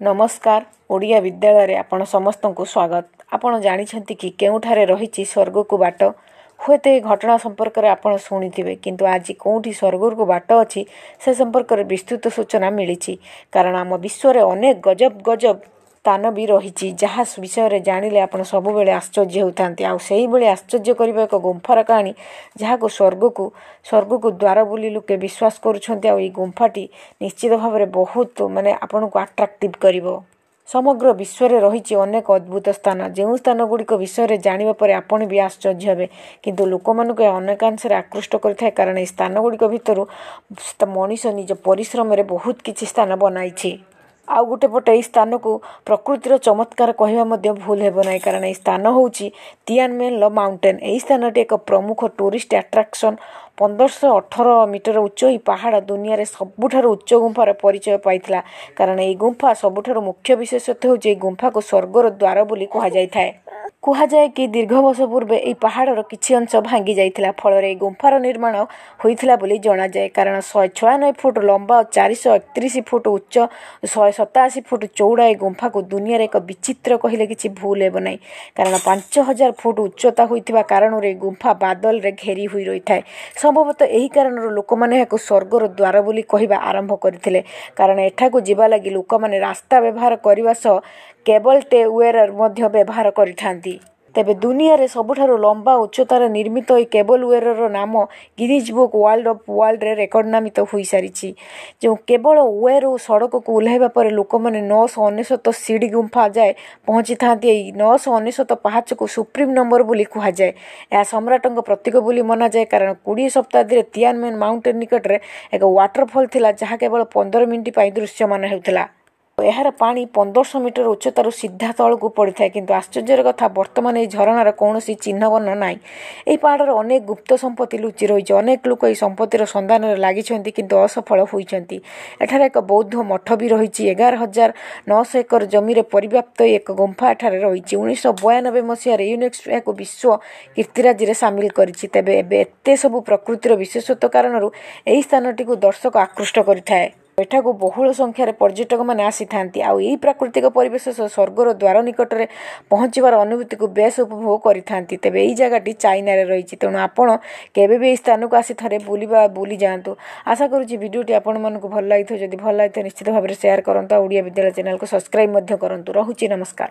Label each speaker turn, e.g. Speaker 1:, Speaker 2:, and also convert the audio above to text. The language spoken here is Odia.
Speaker 1: ନମସ୍କାର ଓଡ଼ିଆ ବିଦ୍ୟାଳୟରେ ଆପଣ ସମସ୍ତଙ୍କୁ ସ୍ୱାଗତ। ଆପଣ ଜାଣିଛନ୍ତି କି କେଉଁଠାରେ ରହିଛି ସ୍ୱର୍ଗକୁ ବାଟ? ହୁଏତ ଏ ଘଟଣା ସମ୍ପର୍କରେ ଆପଣ ଶୁଣିଥିବେ କିନ୍ତୁ ଆଜି କେଉଁଠି ସ୍ୱର୍ଗକୁ ବାଟ ଅଛି ସେ ସମ୍ପର୍କରେ ବିସ୍ତୃତ ସୂଚନା ମିଳିଛି। କାରଣ ଆମ ବିଶ୍ୱରେ ଅନେକ ଗଜବ ଗଜବ ସ୍ଥାନ ବି ରହିଛି। ଯାହା ବିଷୟରେ ଜାଣିଲେ ଆପଣ ସବୁବେଳେ ଆଶ୍ଚର୍ଯ୍ୟ ହେଉଥାନ୍ତି। ଆଉ ସେହିଭଳି ଆଶ୍ଚର୍ଯ୍ୟ କରିବା ଏକ ଗୁମ୍ଫାର କାହାଣୀ ଯାହାକୁ ସ୍ୱର୍ଗକୁ ସ୍ୱର୍ଗକୁ ଦ୍ୱାର ବୋଲି ଲୋକେ ବିଶ୍ୱାସ କରୁଛନ୍ତି। ଆଉ ଏଇ ଗୁମ୍ଫାଟି ନିଶ୍ଚିତ ଭାବରେ ବହୁତ ମାନେ ଆପଣଙ୍କୁ ଆଟ୍ରାକ୍ଟିଭ୍ କରିବ। ସମଗ୍ର ବିଶ୍ୱରେ ରହିଛି ଅନେକ ଅଦ୍ଭୁତ ସ୍ଥାନ। ଯେଉଁ ସ୍ଥାନ ଗୁଡ଼ିକ ବିଷୟରେ ଜାଣିବା ପରେ ଆପଣ ବି ଆଶ୍ଚର୍ଯ୍ୟ ହେବେ। କିନ୍ତୁ ଲୋକମାନଙ୍କୁ ଏହା ଅନେକାଂଶରେ ଆକୃଷ୍ଟ କରିଥାଏ। କାରଣ ଏହି ସ୍ଥାନ ଗୁଡ଼ିକ ଭିତରୁ ମଣିଷ ନିଜ ପରିଶ୍ରମରେ ବହୁତ କିଛି ସ୍ଥାନ ବନାଇଛି। ଆଉ ଗୋଟେ ପଟେ ଏହି ସ୍ଥାନକୁ ପ୍ରକୃତିର ଚମତ୍କାର କହିବା ମଧ୍ୟ ଭୁଲ ହେବ ନାହିଁ। କାରଣ ଏହି ସ୍ଥାନ ହେଉଛି ତିଆନମେନ୍ ଲ ମାଉଣ୍ଟେନ୍। ଏହି ସ୍ଥାନଟି ଏକ ପ୍ରମୁଖ ଟୁରିଷ୍ଟ ଆଟ୍ରାକ୍ସନ୍। ପନ୍ଦରଶହ ଅଠର ମିଟର ଉଚ୍ଚ ଏହି ପାହାଡ଼ ଦୁନିଆରେ ସବୁଠାରୁ ଉଚ୍ଚ ଗୁମ୍ଫାର ପରିଚୟ ପାଇଥିଲା। କାରଣ ଏହି ଗୁମ୍ଫା ସବୁଠାରୁ ମୁଖ୍ୟ ବିଶେଷତ୍ୱ ହେଉଛି ଏହି ଗୁମ୍ଫାକୁ ସ୍ୱର୍ଗର ଦ୍ୱାର ବୋଲି କୁହାଯାଇଥାଏ। କୁହାଯାଏ କି ଦୀର୍ଘ ବର୍ଷ ପୂର୍ବେ ଏହି ପାହାଡ଼ର କିଛି ଅଂଶ ଭାଙ୍ଗି ଯାଇଥିଲା। ଫଳରେ ଏହି ଗୁମ୍ଫାର ନିର୍ମାଣ ହୋଇଥିଲା ବୋଲି ଜଣାଯାଏ। କାରଣ ଶହେ ଛୟାନବେ ଫୁଟ ଲମ୍ବା ଓ ଚାରିଶହ ଏକତିରିଶ ଫୁଟ ଉଚ୍ଚ ଶହେ ସତାଅଶୀ ଫୁଟ ଚଉଡ଼ା ଏହି ଗୁମ୍ଫାକୁ ଦୁନିଆରେ ଏକ ବିଚିତ୍ର କହିଲେ କିଛି ଭୁଲ ହେବ ନାହିଁ। କାରଣ ପାଞ୍ଚ ହଜାର ଫୁଟ ଉଚ୍ଚତା ହୋଇଥିବା କାରଣରୁ ଏହି ଗୁମ୍ଫା ବାଦଲରେ ଘେରି ହୋଇ ରହିଥାଏ। ସମ୍ଭବତଃ ଏହି କାରଣରୁ ଲୋକମାନେ ଏହାକୁ ସ୍ୱର୍ଗର ଦ୍ୱାର ବୋଲି କହିବା ଆରମ୍ଭ କରିଥିଲେ। କାରଣ ଏଠାକୁ ଯିବା ଲାଗି ଲୋକମାନେ ରାସ୍ତା ବ୍ୟବହାର କରିବା ସହ କେବଲ୍ ଟେ ୱେର ମଧ୍ୟ ବ୍ୟବହାର କରିଥାନ୍ତି। ତେବେ ଦୁନିଆରେ ସବୁଠାରୁ ଲମ୍ବା ଉଚ୍ଚତାରେ ନିର୍ମିତ ଏହି କେବଲ୍ ୱେରର ନାମ ଗିନିଜ୍ ବୁକ୍ ୱାର୍ଲଡ ଅଫ୍ ୱାର୍ଲଡରେ ରେକର୍ଡ ନାମିତ ହୋଇସାରିଛି। ଯେଉଁ କେବଳ ୱେର ସଡ଼କକୁ ଓହ୍ଲାଇବା ପରେ ଲୋକମାନେ ନଅଶହ ଅନେଶତ ସିଡ଼ି ଗୁମ୍ଫା ଯାଏ ପହଞ୍ଚିଥାନ୍ତି ଏହି ନଅଶହ ଅନେଶତ ପାହାଚକୁ ସୁପ୍ରିମ୍ ନମ୍ବର ବୋଲି କୁହାଯାଏ। ଏହା ସମ୍ରାଟଙ୍କ ପ୍ରତୀକ ବୋଲି ମନାଯାଏ କାରଣ କୋଡ଼ିଏ ଶତାବ୍ଦୀରେ ତିଆନମେନ୍ ମାଉଣ୍ଟେନ୍ ନିକଟରେ ଏକ ୱାଟରଫଲ୍ ଥିଲା ଯାହା କେବଳ ପନ୍ଦର ମିନିଟ୍ ପାଇଁ ଦୃଶ୍ୟମାନ ହେଉଥିଲା। ଏହାର ପାଣି ପନ୍ଦରଶହ ମିଟର ଉଚ୍ଚତାରୁ ସିଧା ତଳକୁ ପଡ଼ିଥାଏ। କିନ୍ତୁ ଆଶ୍ଚର୍ଯ୍ୟର କଥା ବର୍ତ୍ତମାନ ଏହି ଝରଣାର କୌଣସି ଚିହ୍ନବର୍ଣ୍ଣ ନାହିଁ। ଏହି ପାହାଡ଼ରେ ଅନେକ ଗୁପ୍ତ ସମ୍ପତ୍ତି ଲୁଚି ରହିଛି। ଅନେକ ଲୋକ ଏହି ସମ୍ପତ୍ତିର ସନ୍ଧାନରେ ଲାଗିଛନ୍ତି କିନ୍ତୁ ଅସଫଳ ହୋଇଛନ୍ତି। ଏଠାରେ ଏକ ବୌଦ୍ଧ ମଠ ବି ରହିଛି। ଏଗାର ହଜାର ନଅଶହ ଏକର ଜମିରେ ପରିବ୍ୟାପ୍ତ ଏକ ଗୁମ୍ଫା ଏଠାରେ ରହିଛି। ଉଣେଇଶହ ବୟାନବେ ମସିହାରେ ୟୁନେସ୍କୋ ଏହାକୁ ବିଶ୍ୱ କୀର୍ତ୍ତିରାଜିରେ ସାମିଲ କରିଛି। ତେବେ ଏବେ ଏତେ ସବୁ ପ୍ରକୃତିର ବିଶେଷତ୍ୱ କାରଣରୁ ଏହି ସ୍ଥାନଟିକୁ ଦର୍ଶକ ଆକୃଷ୍ଟ କରିଥାଏ। ଏଠାକୁ ବହୁଳ ସଂଖ୍ୟାରେ ପର୍ଯ୍ୟଟକମାନେ ଆସିଥାନ୍ତି। ଆଉ ଏହି ପ୍ରାକୃତିକ ପରିବେଶ ସ୍ୱର୍ଗର ଦ୍ୱାର ନିକଟରେ ପହଞ୍ଚିବାର ଅନୁଭୂତିକୁ ବେଶ ଉପଭୋଗ କରିଥାନ୍ତି। ତେବେ ଏହି ଜାଗାଟି ଚାଇନାରେ ରହିଛି। ତେଣୁ ଆପଣ କେବେ ବି ଏହି ସ୍ଥାନକୁ ଆସି ଥରେ ବୁଲିବା ବୁଲି ଯାଆନ୍ତୁ। ଆଶା କରୁଛି ଭିଡ଼ିଓଟି ଆପଣମାନଙ୍କୁ ଭଲ ଲାଗିଥିବ। ଯଦି ଭଲ ଲାଗିଥିବ ନିଶ୍ଚିତ ଭାବରେ ସେୟାର କରନ୍ତୁ। ଆଉ ଓଡ଼ିଆ ବିଦ୍ୟାଳୟ ଚ୍ୟାନେଲକୁ ସବସ୍କ୍ରାଇବ୍ ମଧ୍ୟ କରନ୍ତୁ। ରହୁଛି ନମସ୍କାର।